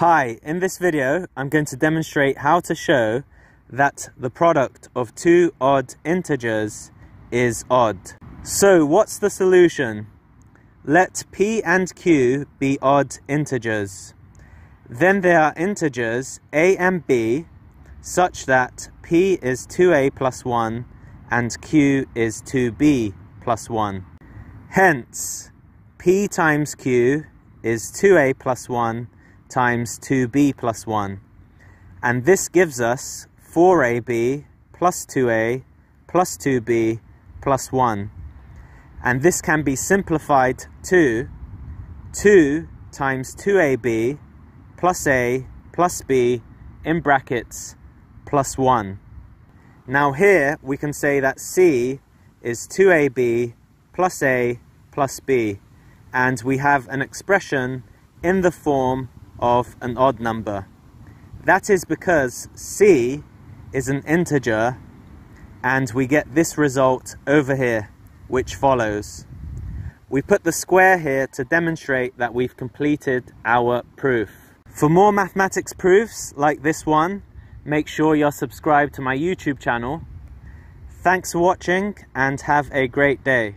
Hi, in this video I'm going to demonstrate how to show that the product of two odd integers is odd. So what's the solution? Let p and q be odd integers. Then there are integers a and b such that p is 2a plus 1 and q is 2b plus 1. Hence, p times q is 2a plus 1 times 2b plus 1. And this gives us 4ab plus 2a plus 2b plus 1. And this can be simplified to 2 times 2ab plus a plus b in brackets plus 1. Now here we can say that c is 2ab plus a plus b and we have an expression in the form of an odd number. That is because c is an integer and we get this result over here which follows. We put the square here to demonstrate that we've completed our proof. For more mathematics proofs like this one, make sure you're subscribed to my YouTube channel. Thanks for watching and have a great day.